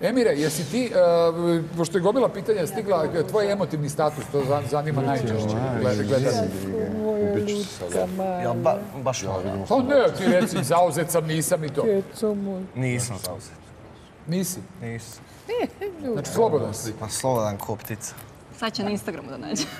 Emire, jesi ti, uh, pošto je gomila pitanja stigla, tvoj emotivni status, to za- zanima najčešće gled- gledatelje. Jel ba, baš malo vidimo. Pa ne, ti reci, zauzet sam, nisam i to. Nisam zauzet. Nisi. Nisam. Znači, slobodan si. Ma slobodan ko ptica. Sad će na Instagramu da nađe.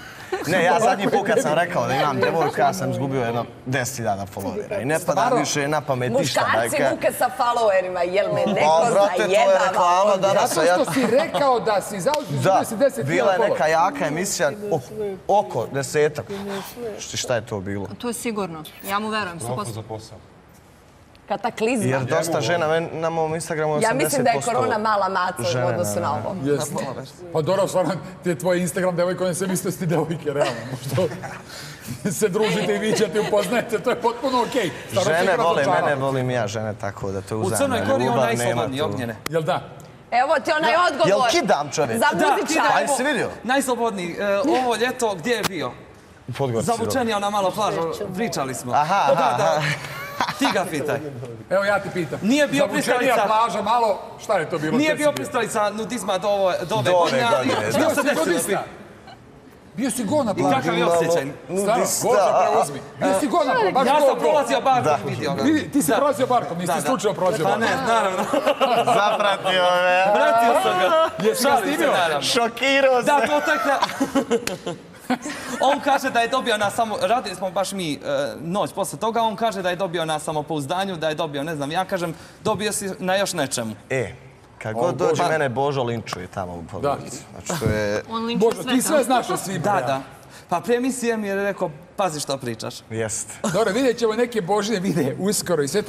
Ne, ja zadnji put kad sam rekao da imam devojku, ja sam izgubio jedno 10.000 followera. I ne pada više na pamet ništa. Muškarci muke sa followerima, jel me Pa, neko brate, to je zajebava? reklama danas. Zato što si rekao da si zauzet, Da, si 10 bila je neka jaka emisija, o- oko desetak. Šta je to bilo? To je sigurno. Ja mu verujem. 100%. za posao. Kataklizma. Jer dosta žena men- na mom Instagramu 80%. Ja mislim da je korona mala maca u odnosu na ovo. Jeste. Pa dobro, stvarno, ti je tvoj Instagram devojka, on se misli da si ti devojke, realno. Što se družite i viđate, upoznajete, to je potpuno okej. Žene se vole razočarao. mene, volim ja žene, tako da to je U Crnoj Gori je on ljubav, nema najslobodniji, tu. ognjene. Jel da? Evo ti onaj odgovor. Jel kidam čovjek? Za muzičara. da, Pa evo, jesi vidio? Najslobodniji. E, ovo ljeto, gdje je bio? U Podgorci. Zavučen je ona malo plaža, pričali smo. Aha, Da, aha, da. Ti ga pitaj. Evo ja ti pitam. Nije bio Zavučenija pristalica. plaža, malo, šta je to bilo? Nije bio pristalica nudizma do, ove Do ove godine, godine, Bio se si desilo? Bio si go na I kakav je osjećaj? Stvarno, Bože, preuzmi. Bio si go na plaži, baš Ja go, sam prolazio barkom, vidio ga. Vidi, Ti si prolazio barkom, nisi slučajno prolazio Pa barkom. ne, naravno. Zapratio me. Vratio sam ga. Jesi ga snimio? Šokirao se. Da, to na... On kaže da je dobio na samo... Radili smo baš mi e, noć posle toga, on kaže da je dobio na samopouzdanju, da je dobio, ne znam, ja kažem, dobio si na još nečemu. E, kad god dođe mene Božo linčuje tamo u Podgorici. Znači, to je... On linčuje Bože, sve ti sve znaš o svima. Da, da. Pa prije emisije mi je rekao, pazi što pričaš. Jest. Dobro, vidjet ćemo neke božine videe uskoro i sve to.